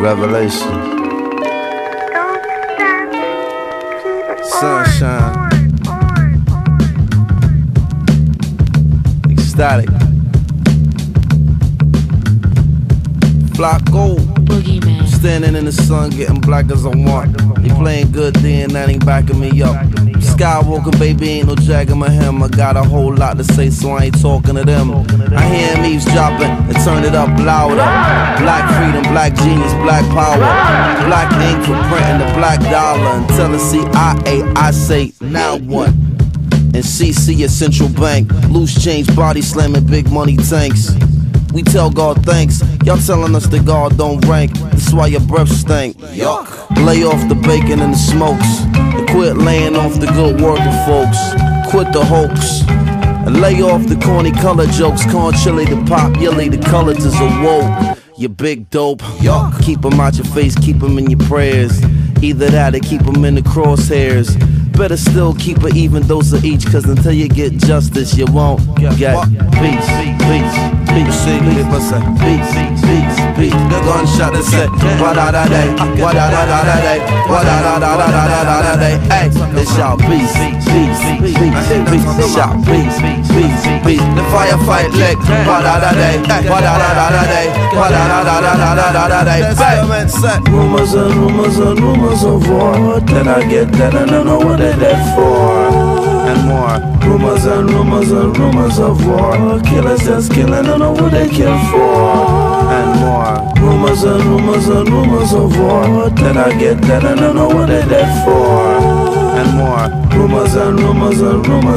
Revelation. Sunshine. Ecstatic. Flocko. Boogeyman. Standing in the sun, getting black as I want. He playing good then, that ain't backing me up. Skywalker, baby, ain't no dragging my hem. I got a whole lot to say, so I ain't talking to them. I hear him eavesdropping and turn it up louder. Black freedom, black genius, black power. Black ink for printing the black dollar. Until the CIA, I say, now what? and CC at Central Bank. Loose change, body slamming, big money tanks. We tell God thanks. Y'all telling us that God don't rank. That's why your breath stink. Yuck. Lay off the bacon and the smokes. And quit laying off the good working folks. Quit the hoax. And lay off the corny color jokes. Corn chili to populate the colors is awoke. You big dope. Yuck. Keep 'em out your face, keep 'em in your prayers. Either that or keep 'em in the crosshairs. Better still keep an even dose of each, cause until you get justice, you won't get peace. Peace, peace, peace, peace, peace, peace. The gunshot that said, what da da day, what da da da da day, what da da da da da da da da day. Hey, they shout peace, peace, peace, peace, they shout peace, peace, peace. The firefight leg, what da da day, what da da da da day, what da da da da da da da da day. Rumors and rumors and rumors of war. Then I get? That and I know what they're there for? And more. Rumors and rumors and rumors of war. Killers just killing, I know what they kill for. And more. Rumors and rumors and rumors of war. Then I get? That and I know what they're there for? And more. Rumors and rumors and rumors